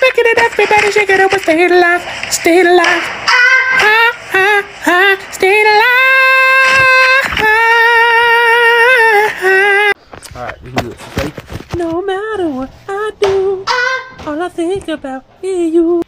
pick it up, everybody shake it up, and stay alive, stay alive. Ah, ah, ah, ah, stay alive. Alright, we can do this, okay? No matter what I do, all I think about is you.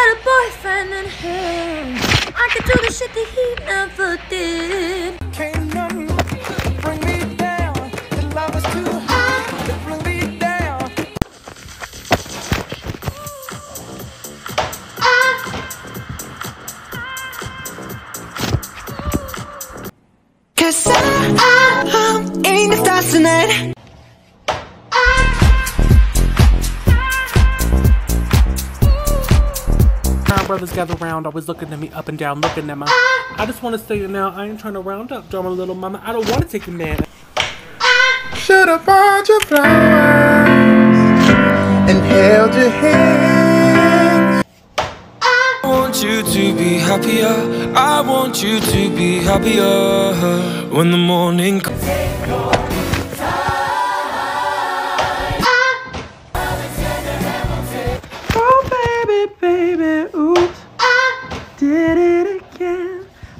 Better boyfriend than him. I could do the shit that he never did. Can't none bring me down. The love is too high to bring me down. Cause I, I, I'm in the stars tonight. Brothers gather round, always looking at me up and down, looking at my. I just want to say it now, I ain't trying to round up, drama little mama. I don't want to take a man. Should have bought your flowers and held your hand. I want you to be happier. I want you to be happier when the morning comes.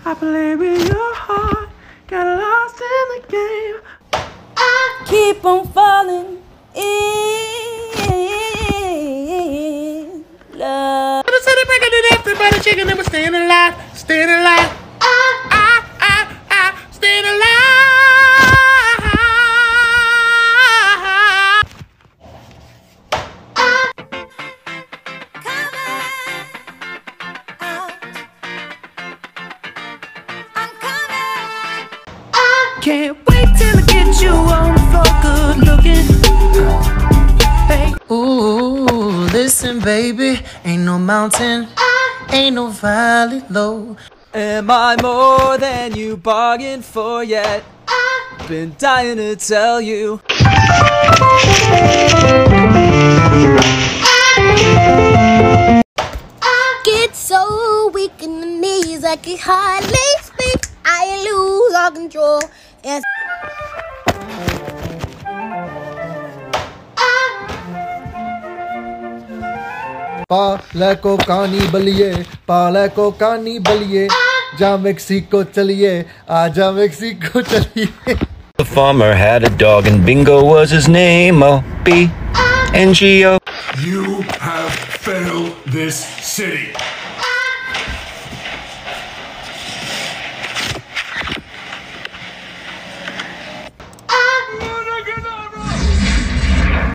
I play with your heart, got lost in the game. I Keep on falling in love. I'm city breaking it up, everybody shaking and we're staying alive, staying alive. Can't wait till I get you on the floor, good looking. Hey. Ooh, listen, baby, ain't no mountain, ain't no valley low. Am I more than you bargained for yet? Been dying to tell you. I get so weak in the knees, I can hardly speak. I lose all control Yes. पाले को कानी बलिए पाले को कानी बलिए जा Mexico चलिए आजा Mexico चलिए The farmer had a dog and Bingo was his name. Oh, B N G O. You have failed this city.